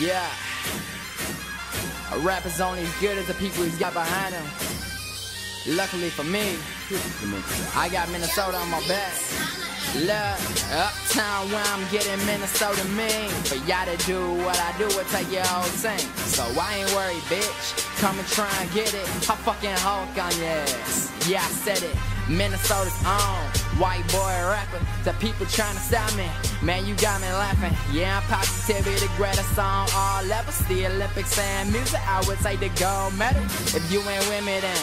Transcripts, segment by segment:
Yeah. A rapper's only as good as the people he's got behind him. Luckily for me, I got Minnesota on my back. Look, uptown where I'm getting Minnesota mean. For y'all to do what I do will take your whole thing. So I ain't worried, bitch. Come and try and get it. I fucking Hulk on your ass. Yeah, I said it. Minnesota's on. White boy rapper, the people trying to stop me. Man, you got me laughing. Yeah, I'm positively the greatest song all ever. The Olympics and music, I would say the gold medal. If you ain't with me, then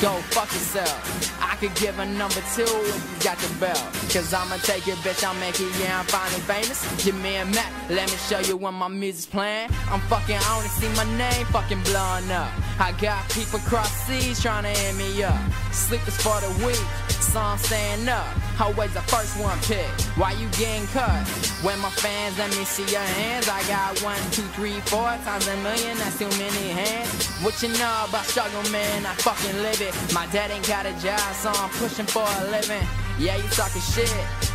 go fuck yourself. I could give a number two if you got the belt. Cause I'ma take it, bitch, I'll make it, yeah, I'm finally famous. Give me a map, let me show you when my music's playing. I'm fucking on to see my name fucking blowing up. I got people cross seas trying to hit me up. Sleepers for the week, so I'm staying up. Always the first one picked. Why you getting cut? When my fans let me see your hands, I got one, two, three, four times a million. That's too many hands. What you know about struggle, man? I fucking live it. My dad ain't got a job, so I'm pushing for a living. Yeah, you talking shit.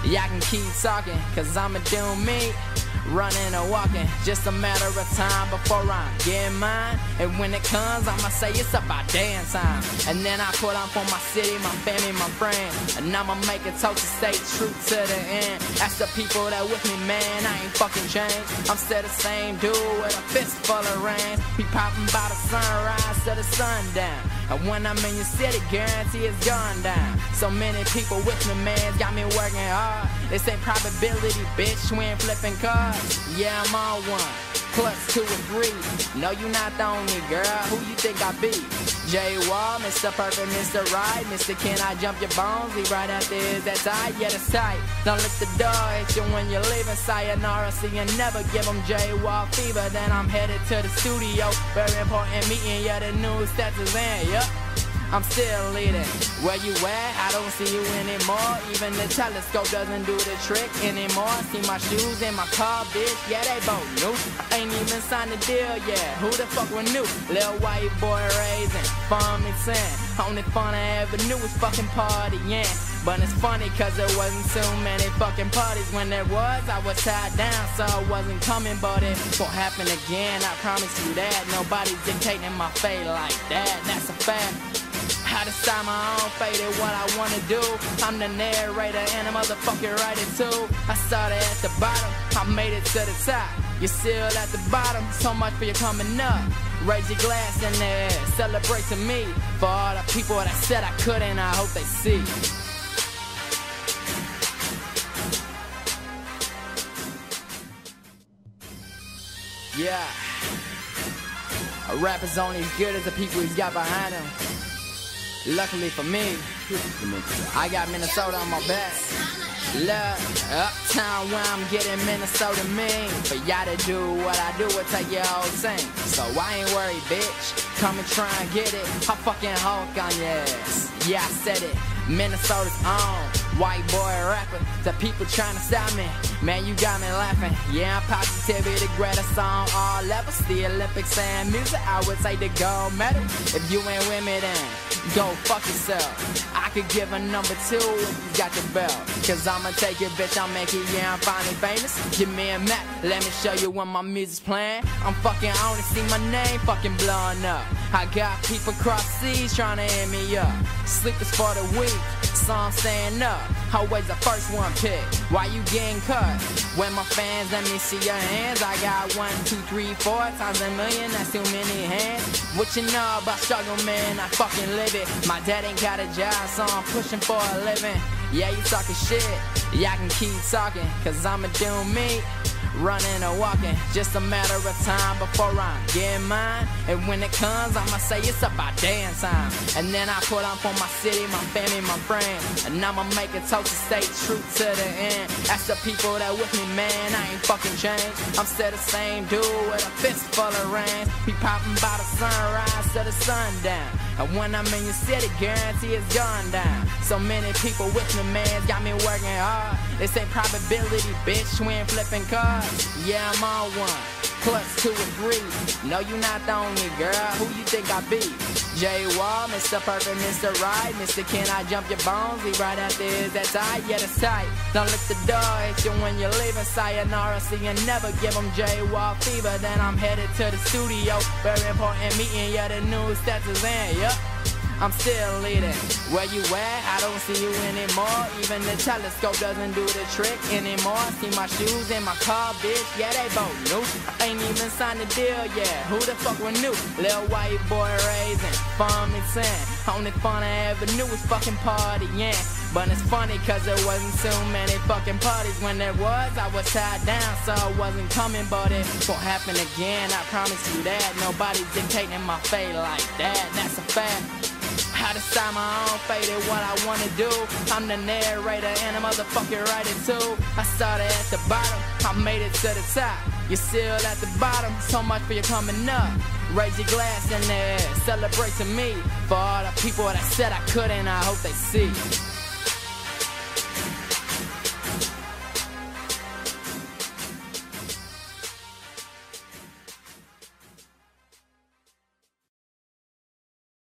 Yeah, I can keep talking, cause I'ma do me running or walking. Just a matter of time before I'm getting mine. And when it comes, I'ma say it's about damn time. And then I put on for my city, my family, my friends. And I'ma make it toast to stay true to the end. That's the people that with me, man. I ain't fucking changed. I'm still the same dude with a fist full of rain. Be popping by the sunrise to the sundown. And when I'm in your city, guarantee it's gone down. So many people with me, man, got me working hard. This ain't probability, bitch. We ain't flipping cars. Yeah, I'm on one. Plus two or three. No, you not the only girl. Who you think I be? J Wall, Mr. Perfect, Mr. Right, Mr. Can I jump your bones? Leave right after is that tight? Yeah, that's tight. Don't lift the door hit you when you're leaving. Sayonara, see you never give them J Wall fever. Then I'm headed to the studio. Very important meeting. Yeah, the news stats is in. Yup. I'm still leading. Where you at? I don't see you anymore. Even the telescope doesn't do the trick anymore. See my shoes in my car, bitch. Yeah, they both new. Ain't even signed a deal yet. Who the fuck would knew? Little white boy raising, me sin. Only fun I ever knew was fucking partying. But it's funny cause there wasn't too many fucking parties When there was, I was tied down so I wasn't coming But it won't happen again, I promise you that Nobody's dictating my fate like that, that's a fact I decide my own fate and what I wanna do. I'm the narrator and a motherfucking writer too. I started at the bottom, I made it to the top. You're still at the bottom, so much for you coming up. Raise your glass in the air, celebrate to me. For all the people that said I couldn't, I hope they see. Yeah. A rapper's only as good as the people he's got behind him. Luckily for me, I got Minnesota on my back. Look, uptown where I'm getting Minnesota mean. For y'all to do what I do will take your whole thing. So I ain't worried, bitch. Come and try and get it. I fucking Hulk on your ass. Yeah, I said it. Minnesota's on. White boy rapper, the people trying to stop me. Man, you got me laughing. Yeah, I'm positively the greatest song all ever. The Olympics and music, I would say the gold medal. If you ain't with me, then go fuck yourself. I could give a number two if you got the belt. Cause I'ma take it, bitch, I'll make it, yeah, I'm finally famous. Give me a map, let me show you when my music's playing. I'm fucking on to see my name fucking blowing up. I got people cross seas trying to hit me up. Sleepers for the week, so I'm staying up. Always the first one picked. Why you getting cut? When my fans let me see your hands, I got one, two, three, four times a million. That's too many hands. What you know about struggle, man? I fucking live it. My dad ain't got a job, so I'm pushing for a living. Yeah, you talking shit. Yeah, I can keep talking, cause I'ma do me running or walking. Just a matter of time before I'm getting mine. And when it comes, I'ma say it's about damn time. And then I put on for my city, my family, my friends. And I'ma make it toast to stay true to the end. That's the people that with me, man. I ain't fucking changed. I'm still the same dude with a fist full of rain. Be popping by the sunrise to the sundown. And when I'm in your city, guarantee it's gone down. So many people with me, man, got me working hard. This ain't probability, bitch. We ain't flipping cars. Yeah, I'm on one. Plus. No, you not the only girl. Who you think I be? J Wall, Mr. Perfect, Mr. Right, Mr. Can I jump your bones? Leave right after is that tight? Yeah, that's tight. Don't let the door hit you when you're leaving. Sayonara, see you never give them J Wall fever. Then I'm headed to the studio. Very important meeting, yeah, the news stats is in, yup. I'm still leading. Where you at? I don't see you anymore. Even the telescope doesn't do the trick anymore. See my shoes in my car, bitch. Yeah, they both new. I ain't even signed a deal yet. Who the fuck would knew? Little white boy raising, me saying. Only fun I ever knew was fucking partying. But it's funny cause there wasn't so many fucking parties When there was, I was tied down so I wasn't coming But it won't happen again, I promise you that Nobody's dictating my fate like that, that's a fact I decide my own fate and what I wanna do. I'm the narrator and a motherfucking writer too. I started at the bottom, I made it to the top. You're still at the bottom, so much for you coming up. Raise your glass in there, celebrate to me. For all the people that said I couldn't, I hope they see.